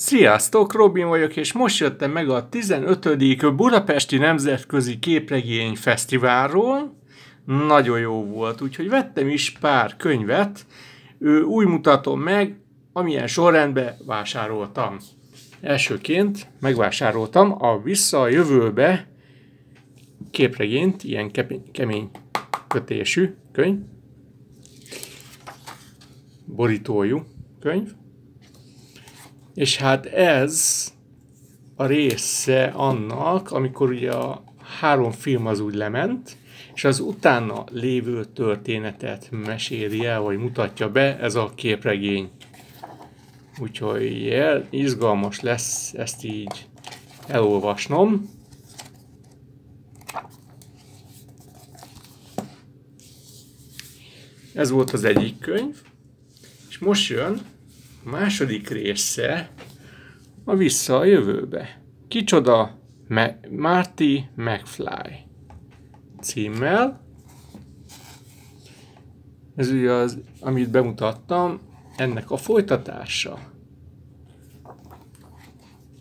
Sziasztok, Robin vagyok, és most jöttem meg a 15. Budapesti Nemzetközi Képregény Fesztiválról. Nagyon jó volt, úgyhogy vettem is pár könyvet. Úgy mutatom meg, amilyen sorrendben vásároltam. Elsőként megvásároltam a Vissza a jövőbe képregényt, ilyen kemény kötésű könyv, borítójú könyv, és hát ez a része annak, amikor ugye a három film az úgy lement, és az utána lévő történetet meséli el, vagy mutatja be ez a képregény. Úgyhogy jel, izgalmas lesz ezt így elolvasnom. Ez volt az egyik könyv, és most jön második része a Vissza a jövőbe. Kicsoda Me- Marty McFly címmel. Ez ugye az, amit bemutattam, ennek a folytatása.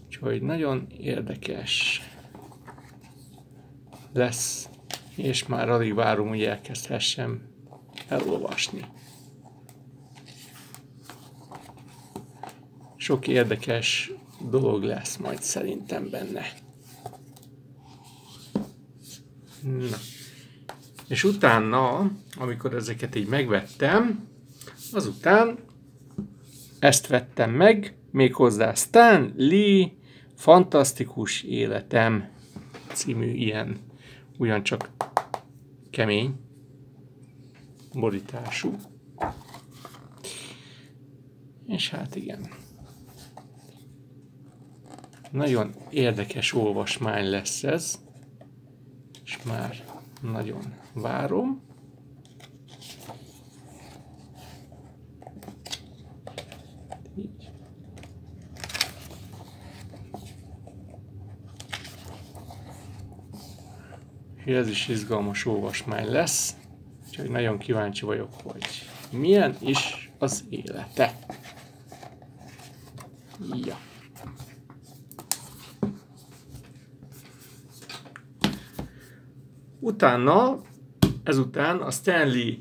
Úgyhogy nagyon érdekes lesz, és már alig várom, hogy elkezdhessem elolvasni. Sok érdekes dolog lesz majd szerintem benne. Na. És utána, amikor ezeket így megvettem, azután ezt vettem meg, méghozzá Stan Lee Fantasztikus Életem című ilyen ugyancsak kemény borítású. És hát igen. Nagyon érdekes olvasmány lesz ez, és már nagyon várom. Így. Ez is izgalmas olvasmány lesz, úgyhogy nagyon kíváncsi vagyok, hogy milyen is az élete. Ja. Utána, ezután a Stanley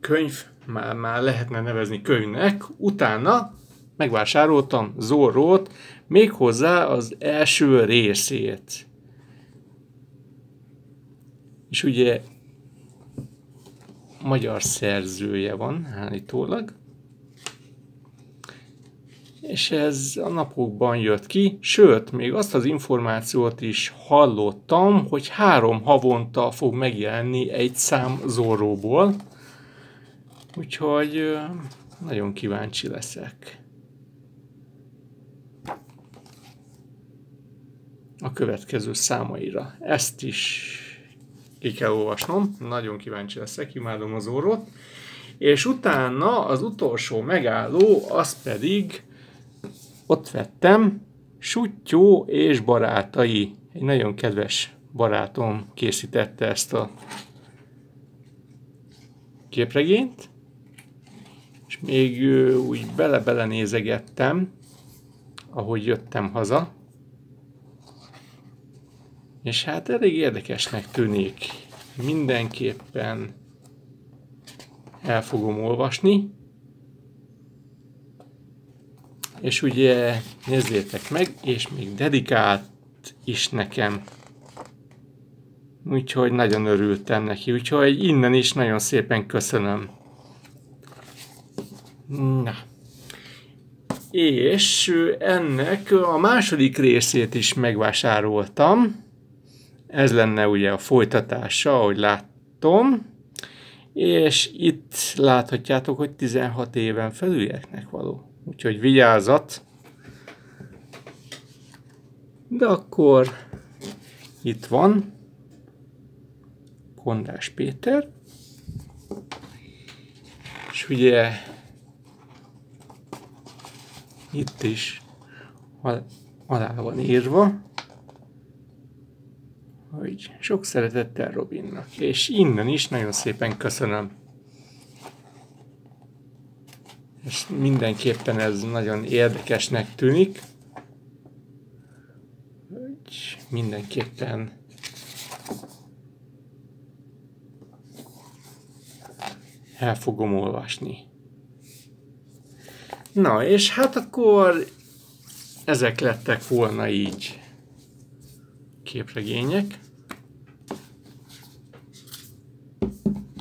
könyv, már, már lehetne nevezni könyvnek, utána megvásároltam Zorrót, méghozzá az első részét. És ugye magyar szerzője van állítólag és ez a napokban jött ki, sőt, még azt az információt is hallottam, hogy három havonta fog megjelenni egy szám Zorróból, úgyhogy nagyon kíváncsi leszek. a következő számaira. Ezt is ki kell olvasnom, nagyon kíváncsi leszek, imádom az orrot. És utána az utolsó megálló, az pedig ott vettem Suttyó és barátai. Egy nagyon kedves barátom készítette ezt a képregényt, és még úgy bele-bele nézegettem, ahogy jöttem haza, és hát elég érdekesnek tűnik. Mindenképpen el fogom olvasni, és ugye nézzétek meg, és még dedikált is nekem. Úgyhogy nagyon örültem neki, úgyhogy innen is nagyon szépen köszönöm. Na. És ennek a második részét is megvásároltam. Ez lenne ugye a folytatása, ahogy láttam. És itt láthatjátok, hogy 16 éven felülieknek való. Úgyhogy vigyázat. De akkor itt van Kondás Péter. És ugye itt is alá van írva, hogy sok szeretettel Robinnak. És innen is nagyon szépen köszönöm. És mindenképpen ez nagyon érdekesnek tűnik. mindenképpen el fogom olvasni. Na, és hát akkor ezek lettek volna így képregények.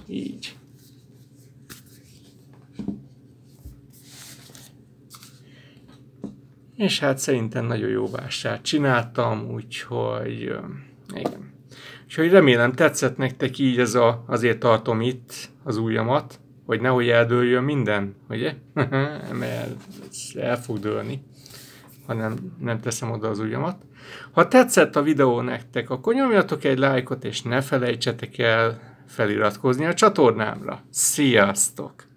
Így. És hát szerintem nagyon jó vásárt csináltam, úgyhogy igen. Úgyhogy remélem tetszett nektek így ez a, azért tartom itt az ujjamat, hogy nehogy eldőljön minden, ugye? Mert el fog dőlni, ha nem, nem teszem oda az ujjamat. Ha tetszett a videó nektek, akkor nyomjatok egy lájkot, és ne felejtsetek el feliratkozni a csatornámra. Sziasztok!